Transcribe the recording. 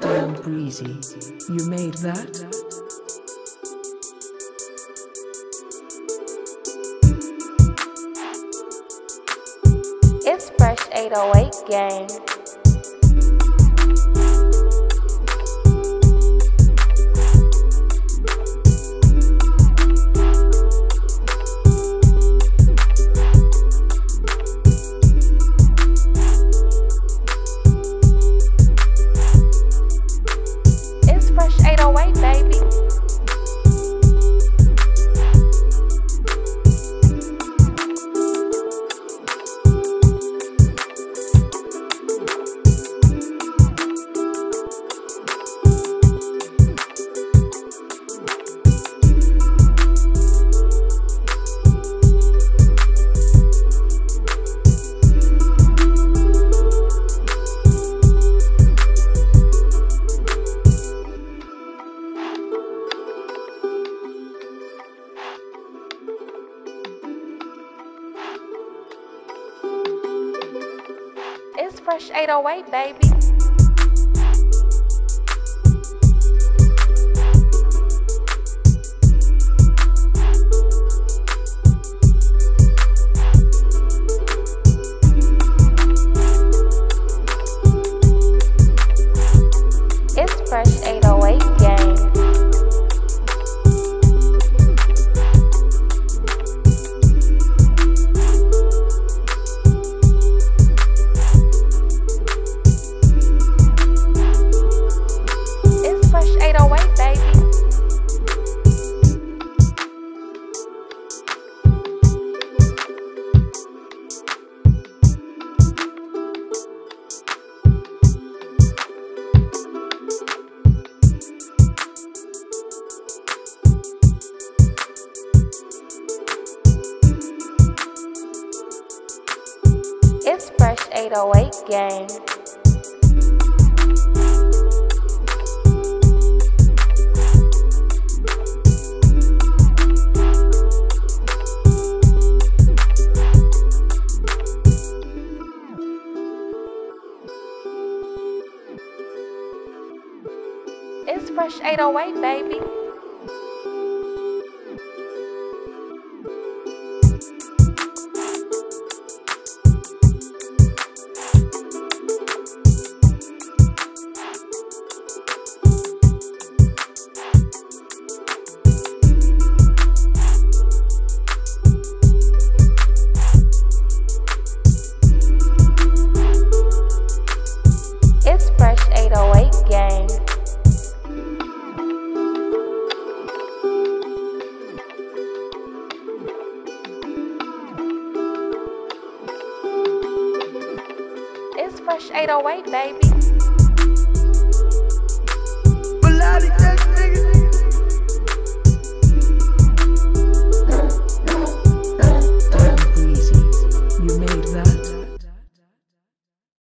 Damn breezy. You made that? It's Fresh 808 gang. Fresh 808, baby. It's Fresh 808 gang. 808 gang. It's Fresh 808, baby. It's 808, baby.